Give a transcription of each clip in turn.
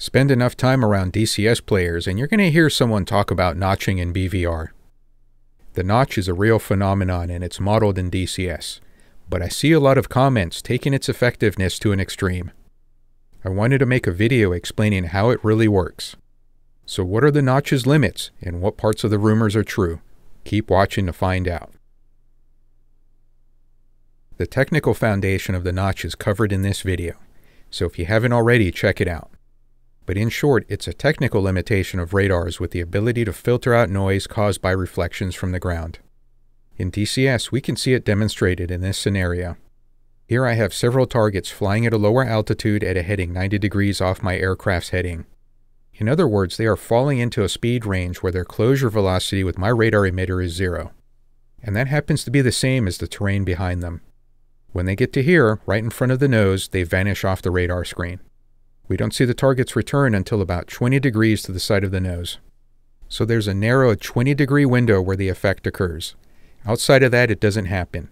Spend enough time around DCS players and you're going to hear someone talk about notching in BVR. The notch is a real phenomenon and it's modeled in DCS, but I see a lot of comments taking its effectiveness to an extreme. I wanted to make a video explaining how it really works. So what are the notch's limits and what parts of the rumors are true? Keep watching to find out. The technical foundation of the notch is covered in this video, so if you haven't already, check it out but in short, it's a technical limitation of radars with the ability to filter out noise caused by reflections from the ground. In DCS, we can see it demonstrated in this scenario. Here I have several targets flying at a lower altitude at a heading 90 degrees off my aircraft's heading. In other words, they are falling into a speed range where their closure velocity with my radar emitter is zero. And that happens to be the same as the terrain behind them. When they get to here, right in front of the nose, they vanish off the radar screen. We don't see the target's return until about 20 degrees to the side of the nose. So there's a narrow 20 degree window where the effect occurs. Outside of that, it doesn't happen.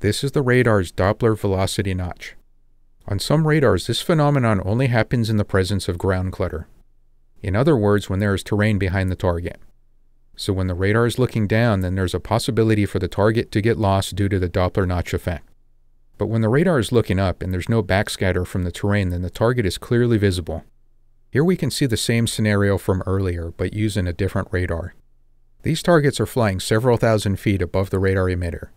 This is the radar's Doppler velocity notch. On some radars, this phenomenon only happens in the presence of ground clutter. In other words, when there is terrain behind the target. So when the radar is looking down, then there's a possibility for the target to get lost due to the Doppler notch effect. But when the radar is looking up and there's no backscatter from the terrain, then the target is clearly visible. Here we can see the same scenario from earlier, but using a different radar. These targets are flying several thousand feet above the radar emitter.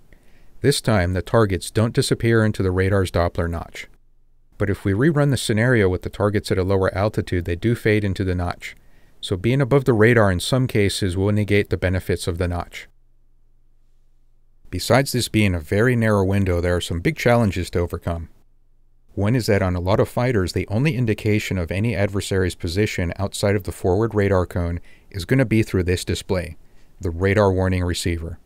This time, the targets don't disappear into the radar's Doppler notch. But if we rerun the scenario with the targets at a lower altitude, they do fade into the notch. So being above the radar in some cases will negate the benefits of the notch. Besides this being a very narrow window, there are some big challenges to overcome. One is that on a lot of fighters, the only indication of any adversary's position outside of the forward radar cone is going to be through this display, the radar warning receiver.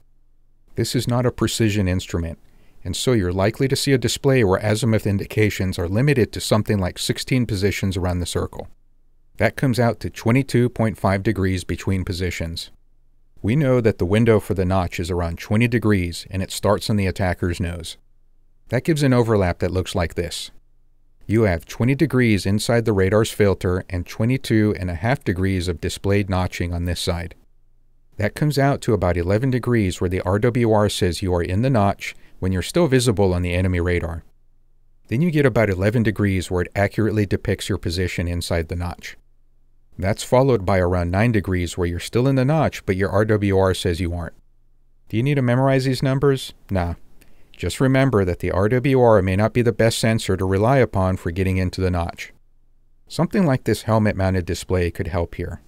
This is not a precision instrument, and so you're likely to see a display where azimuth indications are limited to something like 16 positions around the circle. That comes out to 22.5 degrees between positions. We know that the window for the notch is around 20 degrees and it starts on the attacker's nose. That gives an overlap that looks like this. You have 20 degrees inside the radar's filter and 22 and a half degrees of displayed notching on this side. That comes out to about 11 degrees where the RWR says you are in the notch when you're still visible on the enemy radar. Then you get about 11 degrees where it accurately depicts your position inside the notch. That's followed by around 9 degrees where you're still in the notch, but your RWR says you aren't. Do you need to memorize these numbers? Nah. Just remember that the RWR may not be the best sensor to rely upon for getting into the notch. Something like this helmet-mounted display could help here.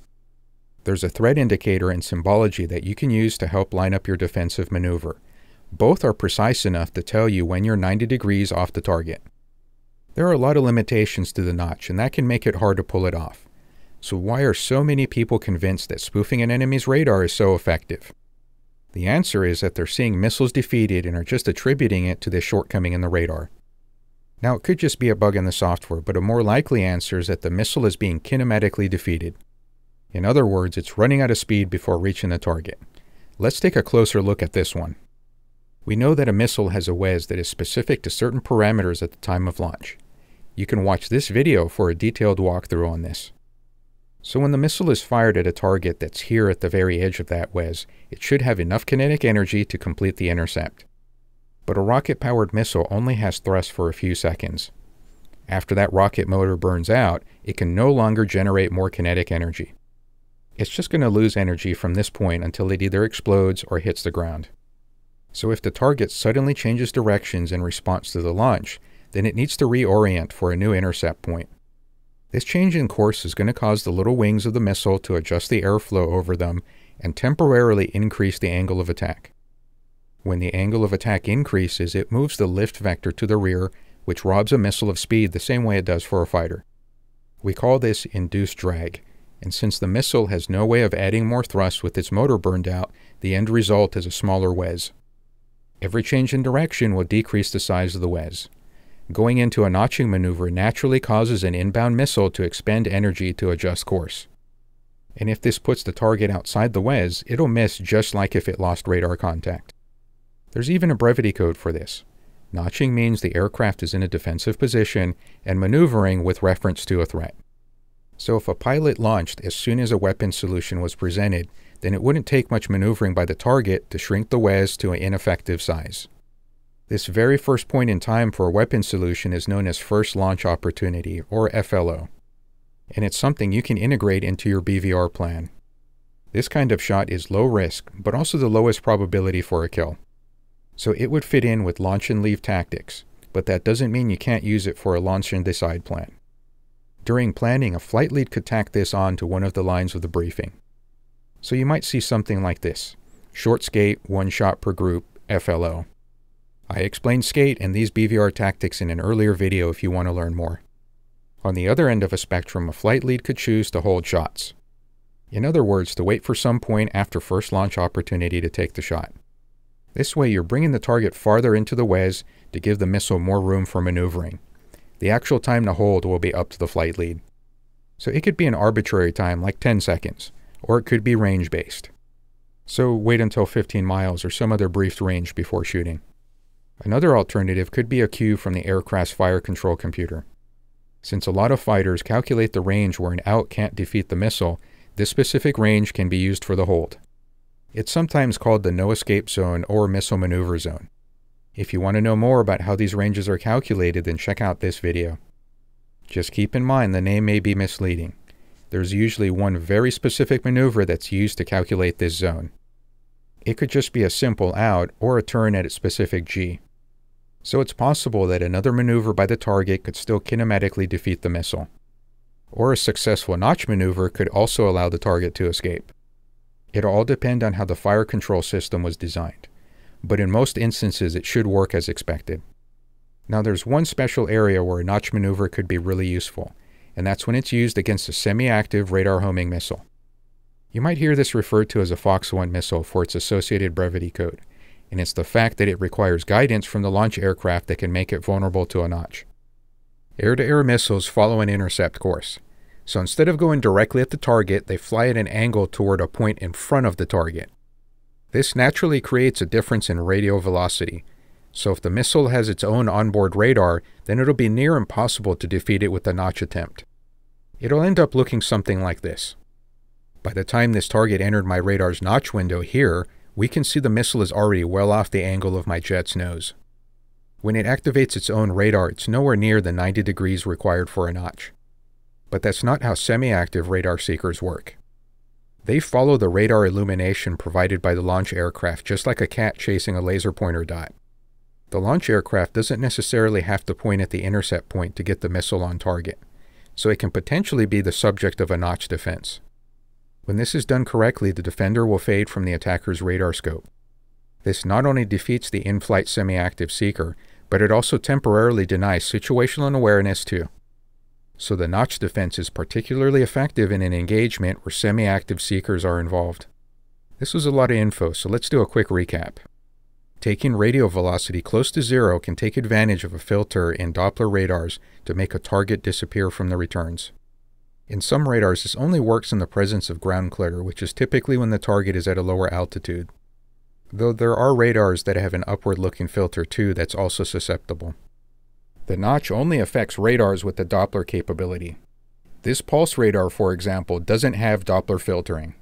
There's a threat indicator and symbology that you can use to help line up your defensive maneuver. Both are precise enough to tell you when you're 90 degrees off the target. There are a lot of limitations to the notch, and that can make it hard to pull it off. So why are so many people convinced that spoofing an enemy's radar is so effective? The answer is that they're seeing missiles defeated and are just attributing it to this shortcoming in the radar. Now, it could just be a bug in the software, but a more likely answer is that the missile is being kinematically defeated. In other words, it's running out of speed before reaching the target. Let's take a closer look at this one. We know that a missile has a WEZ that is specific to certain parameters at the time of launch. You can watch this video for a detailed walkthrough on this. So when the missile is fired at a target that's here at the very edge of that WEZ, it should have enough kinetic energy to complete the intercept. But a rocket-powered missile only has thrust for a few seconds. After that rocket motor burns out, it can no longer generate more kinetic energy. It's just going to lose energy from this point until it either explodes or hits the ground. So if the target suddenly changes directions in response to the launch, then it needs to reorient for a new intercept point. This change in course is going to cause the little wings of the missile to adjust the airflow over them and temporarily increase the angle of attack. When the angle of attack increases, it moves the lift vector to the rear, which robs a missile of speed the same way it does for a fighter. We call this induced drag, and since the missile has no way of adding more thrust with its motor burned out, the end result is a smaller WEZ. Every change in direction will decrease the size of the WEZ. Going into a notching maneuver naturally causes an inbound missile to expend energy to adjust course. And if this puts the target outside the WEZ, it'll miss just like if it lost radar contact. There's even a brevity code for this. Notching means the aircraft is in a defensive position and maneuvering with reference to a threat. So if a pilot launched as soon as a weapon solution was presented, then it wouldn't take much maneuvering by the target to shrink the WEZ to an ineffective size. This very first point in time for a weapon solution is known as First Launch Opportunity, or FLO, and it's something you can integrate into your BVR plan. This kind of shot is low risk, but also the lowest probability for a kill. So it would fit in with launch and leave tactics, but that doesn't mean you can't use it for a launch and decide plan. During planning, a flight lead could tack this on to one of the lines of the briefing. So you might see something like this short skate, one shot per group, FLO. I explained skate and these BVR tactics in an earlier video if you want to learn more. On the other end of a spectrum, a flight lead could choose to hold shots. In other words, to wait for some point after first launch opportunity to take the shot. This way, you're bringing the target farther into the WEZ to give the missile more room for maneuvering. The actual time to hold will be up to the flight lead. So it could be an arbitrary time, like 10 seconds, or it could be range based. So wait until 15 miles or some other briefed range before shooting. Another alternative could be a cue from the aircraft's fire control computer. Since a lot of fighters calculate the range where an out can't defeat the missile, this specific range can be used for the hold. It's sometimes called the no escape zone or missile maneuver zone. If you want to know more about how these ranges are calculated, then check out this video. Just keep in mind the name may be misleading. There's usually one very specific maneuver that's used to calculate this zone. It could just be a simple out or a turn at a specific G. So it's possible that another maneuver by the target could still kinematically defeat the missile. Or a successful notch maneuver could also allow the target to escape. It'll all depend on how the fire control system was designed but in most instances it should work as expected. Now there's one special area where a notch maneuver could be really useful, and that's when it's used against a semi-active radar homing missile. You might hear this referred to as a Fox 1 missile for its associated brevity code, and it's the fact that it requires guidance from the launch aircraft that can make it vulnerable to a notch. Air-to-air missiles follow an intercept course, so instead of going directly at the target, they fly at an angle toward a point in front of the target. This naturally creates a difference in radial velocity. So if the missile has its own onboard radar, then it'll be near impossible to defeat it with a notch attempt. It'll end up looking something like this. By the time this target entered my radar's notch window here, we can see the missile is already well off the angle of my jet's nose. When it activates its own radar, it's nowhere near the 90 degrees required for a notch. But that's not how semi-active radar seekers work. They follow the radar illumination provided by the launch aircraft just like a cat chasing a laser pointer dot. The launch aircraft doesn't necessarily have to point at the intercept point to get the missile on target, so it can potentially be the subject of a notch defense. When this is done correctly, the defender will fade from the attacker's radar scope. This not only defeats the in-flight semi-active seeker, but it also temporarily denies situational awareness too so the notch defense is particularly effective in an engagement where semi-active seekers are involved. This was a lot of info, so let's do a quick recap. Taking radial velocity close to zero can take advantage of a filter in Doppler radars to make a target disappear from the returns. In some radars, this only works in the presence of ground clutter, which is typically when the target is at a lower altitude. Though there are radars that have an upward-looking filter too that's also susceptible. The notch only affects radars with the Doppler capability. This pulse radar, for example, doesn't have Doppler filtering.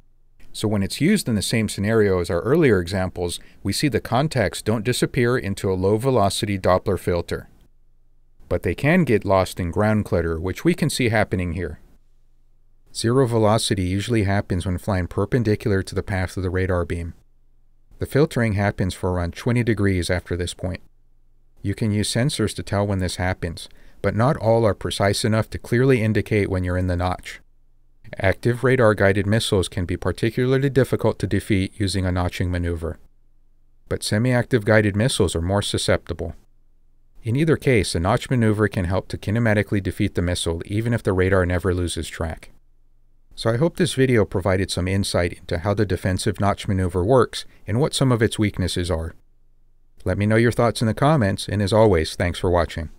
So when it's used in the same scenario as our earlier examples, we see the contacts don't disappear into a low velocity Doppler filter. But they can get lost in ground clutter, which we can see happening here. Zero velocity usually happens when flying perpendicular to the path of the radar beam. The filtering happens for around 20 degrees after this point. You can use sensors to tell when this happens, but not all are precise enough to clearly indicate when you're in the notch. Active radar guided missiles can be particularly difficult to defeat using a notching maneuver. But semi active guided missiles are more susceptible. In either case, a notch maneuver can help to kinematically defeat the missile even if the radar never loses track. So I hope this video provided some insight into how the defensive notch maneuver works and what some of its weaknesses are. Let me know your thoughts in the comments, and as always, thanks for watching.